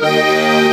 Música